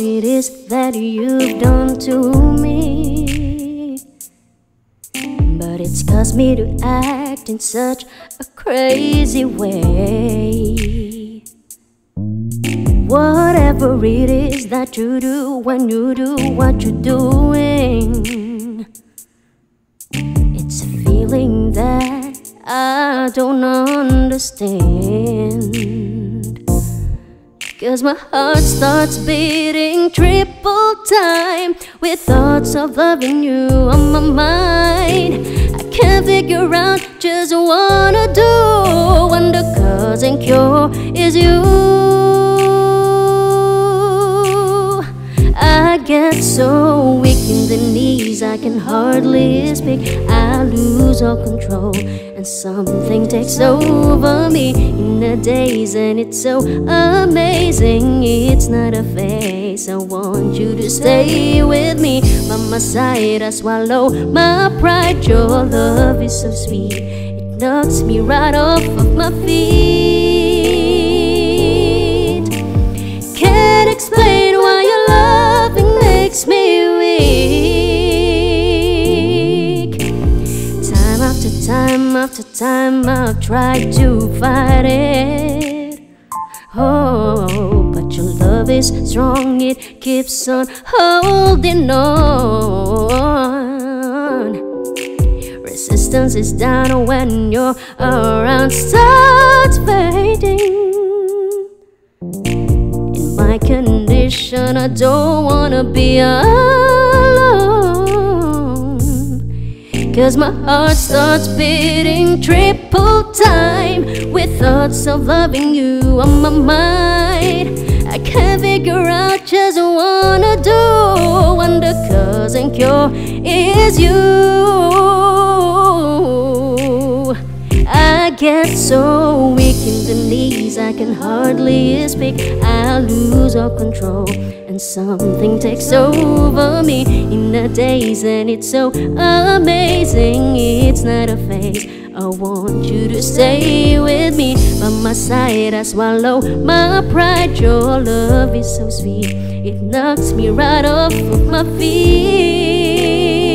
you've done to me. But it's caused me to act in such a crazy way. Whatever it is that you do when you do what you're doing, it's a feeling that I don't understand. Cause my heart starts beating triple time with thoughts of loving you on my mind. I can't figure out just wanna do. Get so weak in the knees, I can hardly speak. I lose all control, and something takes over me in the days, and it's so amazing. It's not a phase. I want you to stay with me by my side. I swallow my pride. Your love is so sweet, it knocks me right off of my feet. After time, I've tried to fight it. Oh, but your love is strong, it keeps on holding on. Resistance is down when you're around, starts fading. In my condition, I don't wanna be alone. Cause my heart starts beating triple time with thoughts of loving you on my mind. I can't figure out just wanna do. Wonder cause and cure is you. I get so weak in the knees, I can hardly speak. I lose all control, and something takes over me in the days, and it's so amazing. It's not a phase. I want you to stay with me by my side. I swallow my pride. Your love is so sweet, it knocks me right off of my feet.